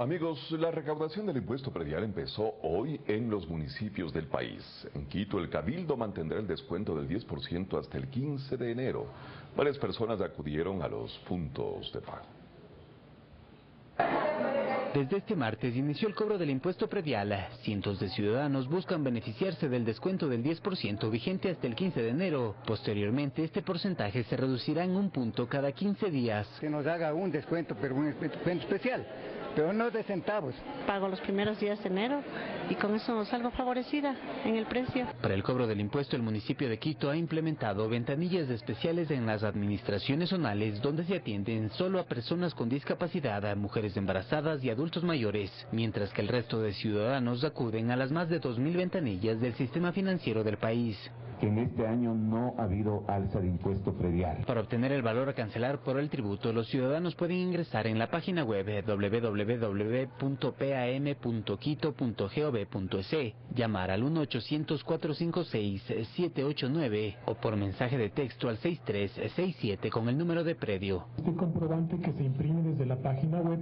Amigos, la recaudación del impuesto predial empezó hoy en los municipios del país. En Quito, el Cabildo mantendrá el descuento del 10% hasta el 15 de enero. Varias personas acudieron a los puntos de pago. Desde este martes inició el cobro del impuesto predial. Cientos de ciudadanos buscan beneficiarse del descuento del 10% vigente hasta el 15 de enero. Posteriormente, este porcentaje se reducirá en un punto cada 15 días. Que nos haga un descuento, pero un descuento especial pero no de centavos. Pago los primeros días de enero y con eso salgo favorecida en el precio. Para el cobro del impuesto, el municipio de Quito ha implementado ventanillas especiales en las administraciones zonales donde se atienden solo a personas con discapacidad, mujeres embarazadas y adultos mayores, mientras que el resto de ciudadanos acuden a las más de 2.000 ventanillas del sistema financiero del país que en este año no ha habido alza de impuesto predial. Para obtener el valor a cancelar por el tributo, los ciudadanos pueden ingresar en la página web www.pam.quito.gov.es, llamar al 1-800-456-789 o por mensaje de texto al 6367 con el número de predio. Este comprobante que se imprime desde la página web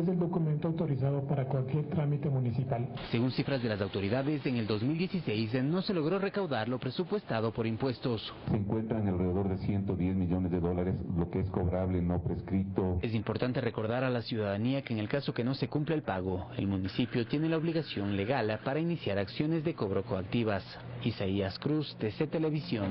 es el documento autorizado para cualquier trámite municipal. Según cifras de las autoridades, en el 2016 no se logró recaudar lo presupuestado por impuestos. Se encuentran alrededor de 110 millones de dólares, lo que es cobrable, no prescrito. Es importante recordar a la ciudadanía que en el caso que no se cumpla el pago, el municipio tiene la obligación legal para iniciar acciones de cobro coactivas. Isaías Cruz, TC Televisión.